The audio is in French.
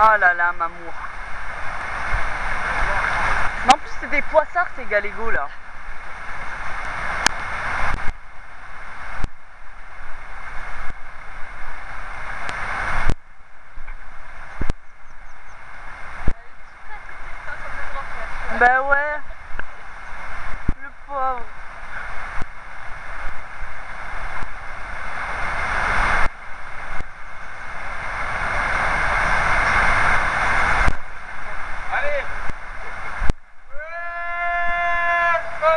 Oh là là, mamour. Mais en plus, c'est des poissards, ces galégos là. Bah ouais.